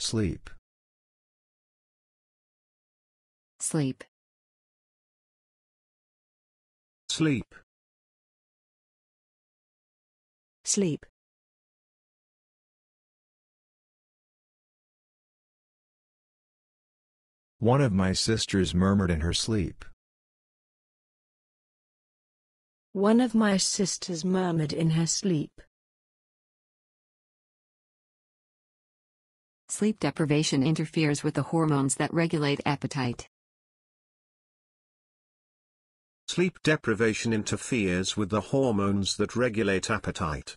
Sleep. sleep, sleep, sleep, One of my sisters murmured in her sleep. One of my sisters murmured in her sleep. Sleep deprivation interferes with the hormones that regulate appetite. Sleep deprivation interferes with the hormones that regulate appetite.